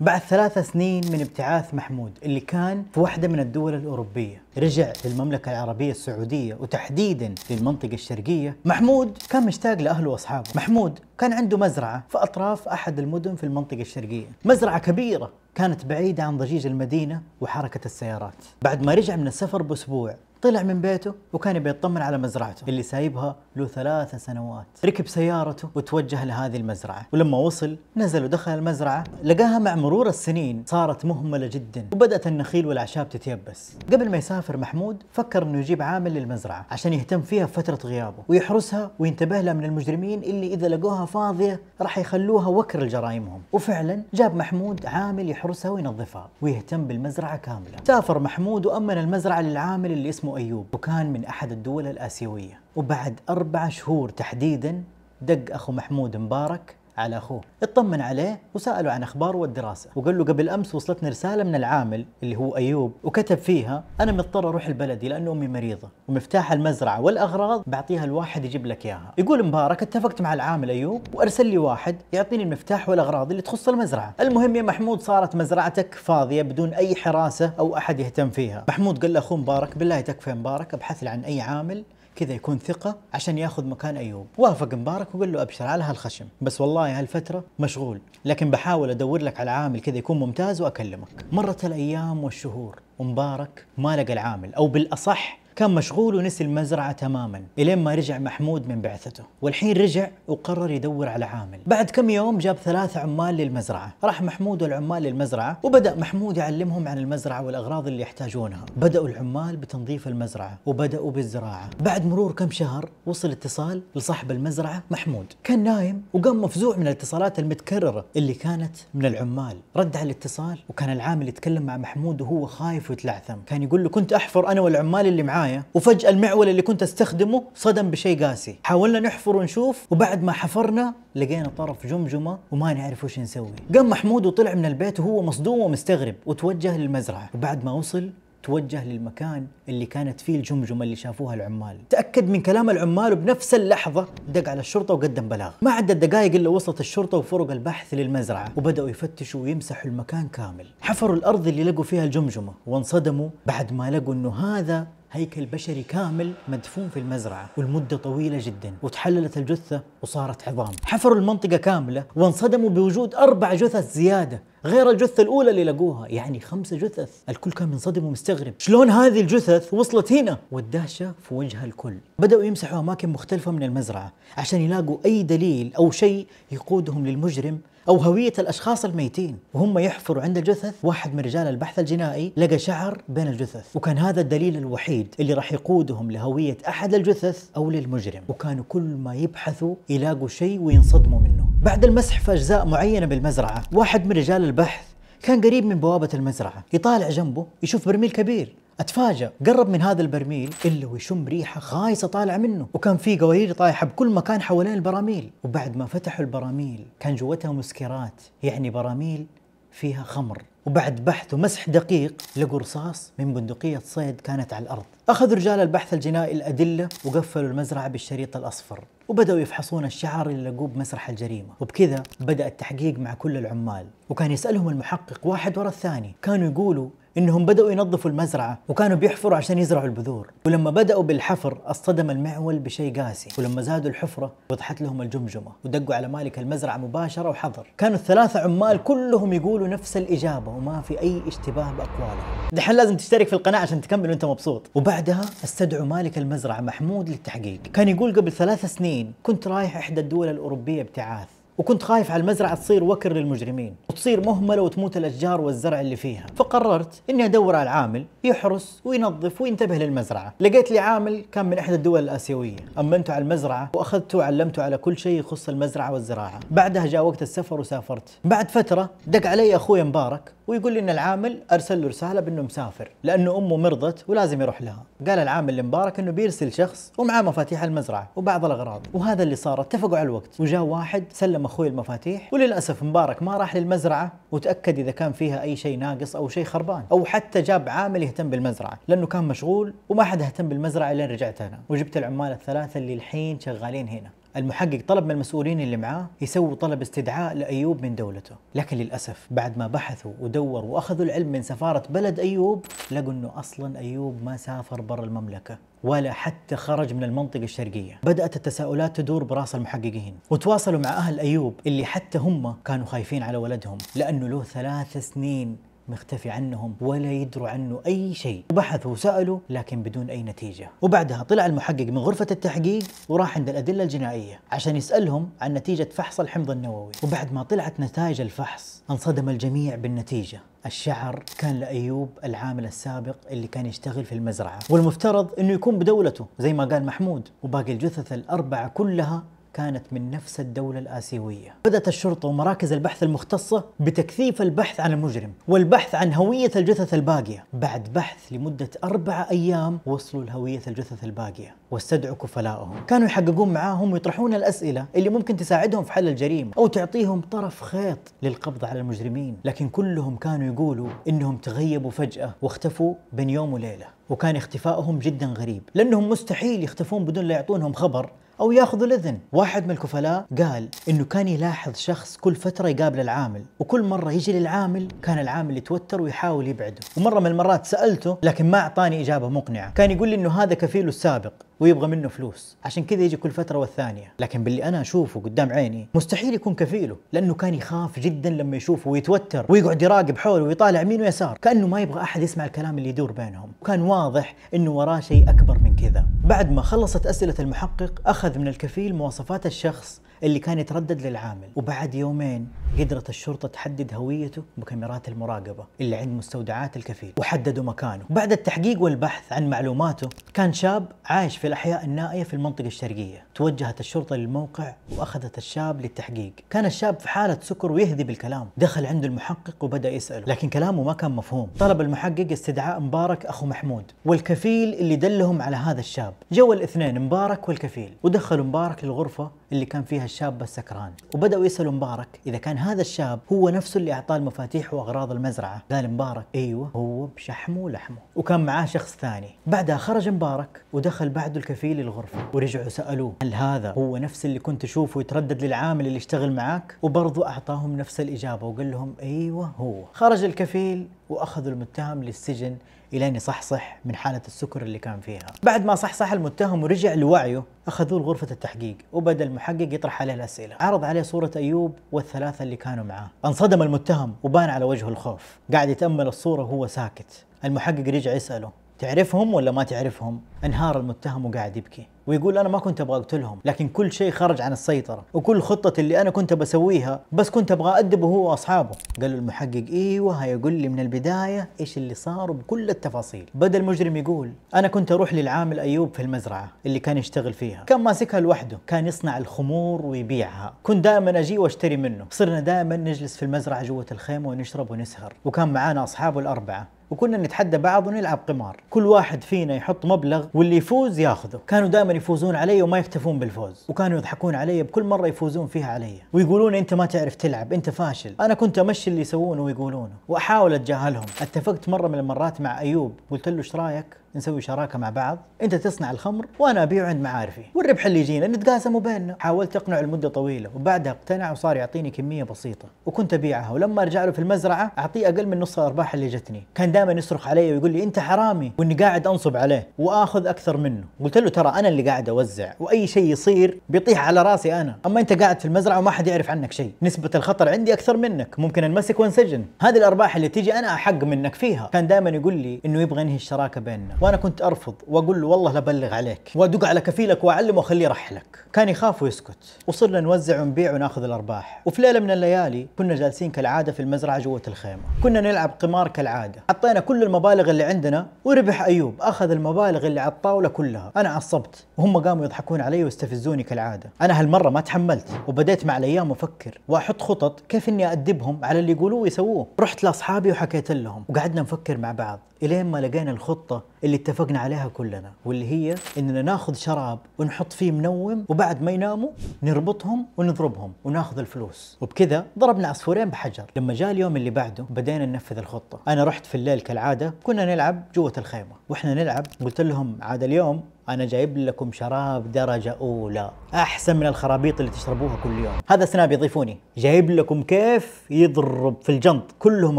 بعد ثلاث سنين من ابتعاث محمود اللي كان في واحدة من الدول الأوروبية رجع للمملكة العربية السعودية وتحديدا للمنطقة الشرقية محمود كان مشتاق لأهله وأصحابه. محمود كان عنده مزرعة في أطراف أحد المدن في المنطقة الشرقية. مزرعة كبيرة كانت بعيدة عن ضجيج المدينة وحركة السيارات. بعد ما رجع من السفر بأسبوع طلع من بيته وكان بيطمن على مزرعته اللي سايبها له ثلاث سنوات. ركب سيارته وتوجه لهذه المزرعة ولما وصل نزل ودخل المزرعة لقاها مع مرور السنين صارت مهملة جدا وبدأت النخيل والأعشاب تتيبس. قبل ما يسافر محمود فكر إنه يجيب عامل للمزرعة عشان يهتم فيها في فترة غيابه ويحرسها وينتبه لها من المجرمين اللي إذا لقوها فاضية راح يخلوها وكر لجرائمهم. وفعلا جاب محمود عامل يحرسها وينظفها ويهتم بالمزرعة كاملة. سافر محمود وأمن المزرعة للعامل اللي اسمه أيوب وكان من أحد الدول الآسيوية. وبعد أربع شهور تحديدا دق أخو محمود مبارك على أخوه. اطمن عليه وسأله عن أخباره والدراسة. وقال له قبل أمس وصلتني رسالة من العامل اللي هو أيوب وكتب فيها أنا مضطر أروح البلدي لأن أمي مريضة ومفتاح المزرعة والأغراض بعطيها الواحد يجيب لك إياها. يقول مبارك اتفقت مع العامل أيوب وأرسل لي واحد يعطيني المفتاح والأغراض اللي تخص المزرعة. المهم يا محمود صارت مزرعتك فاضية بدون أي حراسة أو أحد يهتم فيها. محمود قال لأخوه مبارك بالله تكفى مبارك أبحث لي عن أي عامل كذا يكون ثقة عشان ياخذ مكان أيوب. وافق مبارك وقال له أبشر على هالخشم. بس والله هالفترة مشغول. لكن بحاول أدور لك على عامل كذا يكون ممتاز وأكلمك. مرت الأيام والشهور ومبارك ما لقى العامل. أو بالأصح كان مشغول ونسي المزرعة تماما إلين ما رجع محمود من بعثته. والحين رجع وقرر يدور على عامل. بعد كم يوم جاب ثلاثة عمال للمزرعة. راح محمود والعمال للمزرعة وبدأ محمود يعلمهم عن المزرعة والأغراض اللي يحتاجونها. بدأوا العمال بتنظيف المزرعة وبدأوا بالزراعة. بعد مرور كم شهر وصل اتصال لصاحب المزرعة محمود. كان نايم وقام مفزوع من الاتصالات المتكررة اللي كانت من العمال. رد على الاتصال وكان العامل يتكلم مع محمود وهو خايف ويتلعثم. كان يقول له كنت أحفر أنا والعمال اللي معاه معايا وفجأة المعول اللي كنت أستخدمه صدم بشيء قاسي. حاولنا نحفر ونشوف وبعد ما حفرنا لقينا طرف جمجمة وما نعرف وش نسوي. قام محمود وطلع من البيت وهو مصدوم ومستغرب وتوجه للمزرعة. وبعد ما وصل توجه للمكان اللي كانت فيه الجمجمة اللي شافوها العمال. تأكد من كلام العمال وبنفس اللحظة دق على الشرطة وقدم بلاغ. ما عدت دقائق إلا وصلت الشرطة وفرق البحث للمزرعة. وبدأوا يفتشوا ويمسحوا المكان كامل. حفروا الأرض اللي لقوا فيها الجمجمة وانصدموا بعد ما لقوا أنه هذا هيكل بشري كامل مدفون في المزرعة والمدة طويلة جدا. وتحللت الجثة وصارت عظام. حفروا المنطقة كاملة وانصدموا بوجود أربع جثث زيادة غير الجثة الأولى اللي لقوها يعني خمسة جثث. الكل كان منصدم ومستغرب. شلون هذه الجثث وصلت هنا؟ والدهشة في وجه الكل. بدأوا يمسحوا أماكن مختلفة من المزرعة عشان يلاقوا أي دليل أو شيء يقودهم للمجرم أو هوية الأشخاص الميتين. وهم يحفروا عند الجثث. واحد من رجال البحث الجنائي لقى شعر بين الجثث. وكان هذا الدليل الوحيد اللي راح يقودهم لهوية أحد الجثث أو للمجرم. وكانوا كل ما يبحثوا يلاقوا شيء وينصدموا منه. بعد المسح في أجزاء معينة بالمزرعة واحد من رجال البحث كان قريب من بوابة المزرعة. يطالع جنبه يشوف برميل كبير. أتفاجأ. قرب من هذا البرميل الا ويشم ريحة خايسة طالعة منه. وكان في قوارير طايحة بكل مكان حوالين البراميل. وبعد ما فتحوا البراميل كان جوتها مسكرات. يعني براميل فيها خمر. وبعد بحث ومسح دقيق لقوا رصاص من بندقية صيد كانت على الأرض. أخذ رجال البحث الجنائي الأدلة وقفلوا المزرعة بالشريط الأصفر. وبدأوا يفحصون الشعر اللي لقوه بمسرح الجريمة. وبكذا بدأ التحقيق مع كل العمال. وكان يسألهم المحقق واحد ورا الثاني. كانوا يقولوا إنهم بدأوا ينظفوا المزرعة وكانوا بيحفروا عشان يزرعوا البذور. ولما بدأوا بالحفر اصطدم المعول بشيء قاسي. ولما زادوا الحفرة وضحت لهم الجمجمة ودقوا على مالك المزرعة مباشرة وحضر كانوا الثلاثة عمال كلهم يقولوا نفس الإجابة وما في أي اشتباه بأقوالهم. دحين لازم تشترك في القناة عشان تكمل وأنت مبسوط. وبعدها استدعوا مالك المزرعة محمود للتحقيق. كان يقول قبل ثلاث سنين كنت رايح إحدى الدول الأوروبية ابتعاث وكنت خايف على المزرعة تصير وكر للمجرمين وتصير مهملة وتموت الأشجار والزرع اللي فيها. فقررت إني أدور على العامل يحرس وينظف وينتبه للمزرعة. لقيت لي عامل كان من إحدى الدول الآسيوية. أمنته على المزرعة وأخذته وعلمته على كل شيء يخص المزرعة والزراعة. بعدها جاء وقت السفر وسافرت. بعد فترة دق علي أخوي مبارك ويقول لي إن العامل أرسل له رسالة بإنه مسافر لأنه أمه مرضت ولازم يروح لها. قال العامل لمبارك إنه بيرسل شخص ومعاه مفاتيح المزرعة وبعض الأغراض. وهذا اللي صار اتفقوا على الوقت. وجاء واحد سلم أخوي المفاتيح وللأسف مبارك ما راح للمزرعة وتأكد إذا كان فيها أي شيء ناقص أو شيء خربان. أو حتى جاب عامل يهتم بالمزرعة لأنه كان مشغول وما حد اهتم بالمزرعة لين رجعت أنا. وجبت العمال الثلاثة اللي الحين شغالين هنا. المحقق طلب من المسؤولين اللي معاه يسووا طلب استدعاء لأيوب من دولته. لكن للأسف بعد ما بحثوا ودوروا وأخذوا العلم من سفارة بلد أيوب لقوا إنه أصلا أيوب ما سافر برا المملكة ولا حتى خرج من المنطقة الشرقية. بدأت التساؤلات تدور براس المحققين وتواصلوا مع أهل أيوب اللي حتى هم كانوا خايفين على ولدهم لأنه له ثلاث سنين مختفي عنهم ولا يدروا عنه أي شيء. وبحثوا وسألوا لكن بدون أي نتيجة. وبعدها طلع المحقق من غرفة التحقيق وراح عند الأدلة الجنائية عشان يسألهم عن نتيجة فحص الحمض النووي. وبعد ما طلعت نتائج الفحص انصدم الجميع بالنتيجة. الشعر كان لأيوب العامل السابق اللي كان يشتغل في المزرعة والمفترض أنه يكون بدولته زي ما قال محمود. وباقي الجثث الأربعة كلها كانت من نفس الدولة الآسيوية. بدأت الشرطة ومراكز البحث المختصة بتكثيف البحث عن المجرم والبحث عن هوية الجثث الباقية. بعد بحث لمدة أربعة أيام وصلوا لهوية الجثث الباقية واستدعوا كفلاءهم كانوا يحققون معاهم ويطرحون الأسئلة اللي ممكن تساعدهم في حل الجريمة أو تعطيهم طرف خيط للقبض على المجرمين. لكن كلهم كانوا يقولوا إنهم تغيبوا فجأة واختفوا بين يوم وليلة وكان اختفائهم جدا غريب. لأنهم مستحيل يختفون بدون لا يعطونهم خبر أو ياخذوا الإذن. واحد من الكفلاء قال إنه كان يلاحظ شخص كل فترة يقابل العامل وكل مرة يجي للعامل كان العامل يتوتر ويحاول يبعده. ومرة من المرات سألته لكن ما أعطاني إجابة مقنعة. كان يقول لي إنه هذا كفيله السابق. ويبغى منه فلوس. عشان كذا يجي كل فترة والثانية. لكن باللي أنا أشوفه قدام عيني مستحيل يكون كفيله لأنه كان يخاف جدا لما يشوفه ويتوتر ويقعد يراقب حوله ويطالع يمين ويسار. كأنه ما يبغى أحد يسمع الكلام اللي يدور بينهم. وكان واضح إنه وراه شيء أكبر من كذا. بعد ما خلصت أسئلة المحقق أخذ من الكفيل مواصفات الشخص اللي كان يتردد للعامل. وبعد يومين قدرت الشرطة تحدد هويته بكاميرات المراقبة اللي عند مستودعات الكفيل وحددوا مكانه. بعد التحقيق والبحث عن معلوماته كان شاب عايش في الأحياء النائية في المنطقة الشرقية. توجهت الشرطة للموقع وأخذت الشاب للتحقيق. كان الشاب في حالة سكر ويهذي بالكلام. دخل عنده المحقق وبدأ يسأله لكن كلامه ما كان مفهوم. طلب المحقق استدعاء مبارك أخو محمود والكفيل اللي دلهم على هذا الشاب. جو الاثنين مبارك والكفيل ودخلوا مبارك للغرفة اللي كان فيها الشاب السكران وبدأوا يسألوا مبارك إذا كان هذا الشاب هو نفسه اللي أعطاه المفاتيح وأغراض المزرعة. قال مبارك أيوة هو بشحمه ولحمه. وكان معاه شخص ثاني. بعدها خرج مبارك ودخل بعده الكفيل الغرفة ورجعوا سألوه هل هذا هو نفس اللي كنت تشوفه يتردد للعامل اللي يشتغل معاك؟ وبرضه أعطاهم نفس الإجابة وقال لهم أيوة هو. خرج الكفيل وأخذوا المتهم للسجن الين يصحصح من حالة السكر اللي كان فيها. بعد ما صحصح المتهم ورجع لوعيه أخذوه لغرفة التحقيق وبدا المحقق يطرح عليه الأسئلة. عرض عليه صورة أيوب والثلاثة اللي كانوا معاه. انصدم المتهم وبان على وجهه الخوف. قاعد يتأمل الصورة وهو ساكت. المحقق رجع يسأله تعرفهم ولا ما تعرفهم؟ انهار المتهم وقاعد يبكي ويقول أنا ما كنت أبغى أقتلهم لكن كل شيء خرج عن السيطرة وكل خطة اللي أنا كنت بسويها بس كنت أبغى ادبه هو وأصحابه. قال له المحقق إيوه هيقول لي من البداية إيش اللي صار بكل التفاصيل. بدا المجرم يقول أنا كنت أروح للعامل ايوب في المزرعة اللي كان يشتغل فيها. كان ماسكها لوحده كان يصنع الخمور ويبيعها. كنت دائما أجي وأشتري منه. صرنا دائما نجلس في المزرعة جوة الخيمه ونشرب ونسهر. وكان معانا أصحابه الأربعة. وكنا نتحدى بعض ونلعب قمار. كل واحد فينا يحط مبلغ واللي يفوز ياخذه. كانوا دائما يفوزون علي وما يكتفون بالفوز. وكانوا يضحكون علي بكل مرة يفوزون فيها علي. ويقولون أنت ما تعرف تلعب أنت فاشل. أنا كنت أمشي اللي يسوونه ويقولونه. وأحاول أتجاهلهم. اتفقت مرة من المرات مع أيوب. قلت له إيش رأيك نسوي شراكة مع بعض؟ أنت تصنع الخمر وأنا ابيعه عند معارفي. والربح اللي يجينا نتقاسموا بيننا. حاولت أقنعه لمدة طويلة وبعدها اقتنع وصار يعطيني كمية بسيطة. وكنت أبيعها ولما ارجع له في المزرعة أعطيه أقل من نص الأرباح اللي جتني. كان دائما يصرخ علي ويقول لي أنت حرامي. وإني قاعد أنصب عليه وآخذ أكثر منه. قلت له ترى أنا اللي قاعد أوزع وأي شيء يصير بيطيح على رأسي أنا. أما أنت قاعد في المزرعة وما حد يعرف عنك شيء. نسبة الخطر عندي أكثر منك. ممكن انمسك وانسجن. هذه الأرباح اللي تيجي أنا أحق منك فيها. كان دائما يقول لي إنه يبغى ينهي الشراكة بيننا. وأنا كنت أرفض وأقول له والله لبلغ عليك. وأدق على كفيلك وأعلمه وأخليه يرحلك. كان يخاف ويسكت. وصرنا نوزع ونبيع ونأخذ الأرباح. وفي ليلة من الليالي كنا جالسين كالعادة في المزرعة جوة الخيمة. كنا نلعب قمار كالعادة. حطينا كل المبالغ اللي عندنا وربح أيوب أخذ المبالغ اللي على الطاولة كلها. أنا عصبت. وهم قاموا يضحكون علي ويستفزوني كالعادة. أنا هالمرة ما تحملت وبديت مع الأيام أفكر. وأحط خطط كيف إني ادبهم على اللي يقولوه ويسووه. رحت لأصحابي وحكيت لهم وقعدنا نفكر مع بعض. إلين ما لقينا الخطة اللي اتفقنا عليها كلنا واللي هي إننا ناخذ شراب ونحط فيه منوم وبعد ما يناموا نربطهم ونضربهم وناخذ الفلوس. وبكذا ضربنا عصفورين بحجر. لما جاء اليوم اللي بعده بدينا ننفذ الخطة. أنا رحت في الليل كالعادة كنا نلعب جوة الخيمة. وإحنا نلعب قلت لهم عاد اليوم أنا جايب لكم شراب درجة أولى أحسن من الخرابيط اللي تشربوها كل يوم. هذا سناب يضيفوني جايب لكم كيف يضرب في الجنط. كلهم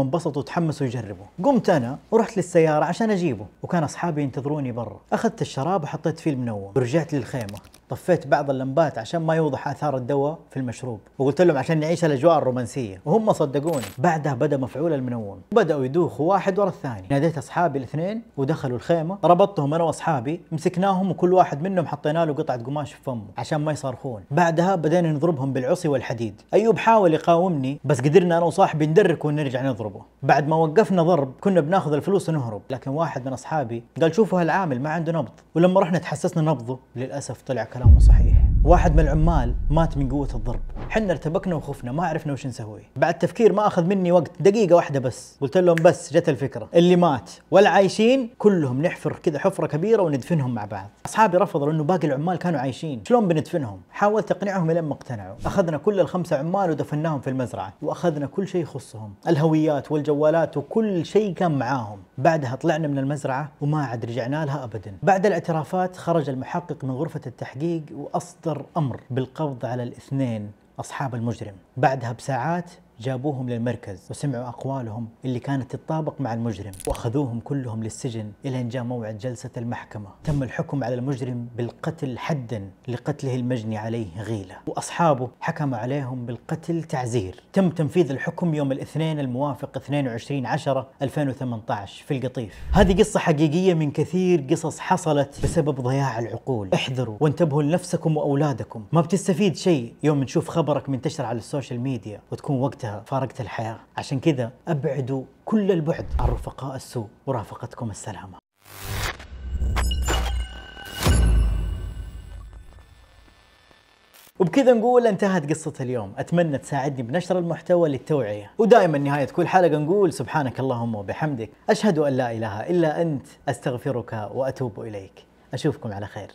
انبسطوا وتحمسوا يجربوا. قمت أنا ورحت للسيارة عشان أجيبه وكان أصحابي ينتظروني برا. أخذت الشراب وحطيت فيه المنوم. ورجعت للخيمة. طفيت بعض اللمبات عشان ما يوضح آثار الدواء في المشروب. وقلت لهم عشان نعيش الأجواء الرومانسية. وهم صدقوني. بعدها بدأ مفعول المنوم. بدأوا يدوخوا واحد ورا الثاني. ناديت أصحابي الاثنين ودخلوا الخيمة. ربطتهم أنا وأصحابي. مسكناهم وكل واحد منهم حطينا له قطعة قماش في فمه عشان ما يصرخون بعدها بدينا نضربهم بالعصي والحديد. أيوب حاول يقاومني بس قدرنا أنا وصاحبي ندرك ونرجع نضربه. بعد ما وقفنا ضرب كنا بناخذ الفلوس ونهرب. لكن واحد من أصحابي قال شوفوا هالعامل ما عنده نبض. ولما رحنا تحسسنا نبضه للأسف طلع كلامه صحيح. واحد من العمال مات من قوة الضرب. حنا ارتبكنا وخفنا ما عرفنا وش نسوي. بعد تفكير ما أخذ مني وقت دقيقة واحدة بس. قلت لهم بس جت الفكرة. اللي مات والعايشين كلهم نحفر كذا حفرة كبيرة وندفنهم مع بعض. أصحابي رفضوا لأنه باقي العمال كانوا عايشين. شلون بندفنهم؟ حاولت أقنعهم لين ما اقتنعوا أخذنا كل الخمسة عمال ودفناهم في المزرعة. وأخذنا كل شيء يخصهم. الهويات والجوالات وكل شيء كان معاهم. بعدها طلعنا من المزرعة وما عاد رجعنا لها ابدا. بعد الاعترافات خرج المحقق من غرفة التحقيق وأصدر أمر بالقبض على الاثنين أصحاب المجرم. بعدها بساعات جابوهم للمركز وسمعوا أقوالهم اللي كانت تتطابق مع المجرم وأخذوهم كلهم للسجن إلى أن جاء موعد جلسة المحكمة. تم الحكم على المجرم بالقتل حدا لقتله المجني عليه غيلة وأصحابه حكموا عليهم بالقتل تعزير. تم تنفيذ الحكم يوم الاثنين الموافق 22 10 2018 في القطيف. هذه قصة حقيقية من كثير قصص حصلت بسبب ضياع العقول. احذروا وانتبهوا لنفسكم وأولادكم. ما بتستفيد شيء يوم نشوف خبرك منتشر على السوشيال ميديا وتكون وقتها فارقت الحياة. عشان كذا أبعدوا كل البعد عن رفقاء السوء ورافقتكم السلامة. وبكذا نقول انتهت قصة اليوم. أتمنى تساعدني بنشر المحتوى للتوعية. ودائما نهاية كل حلقة نقول سبحانك اللهم وبحمدك. أشهد أن لا إله إلا أنت أستغفرك وأتوب إليك. أشوفكم على خير.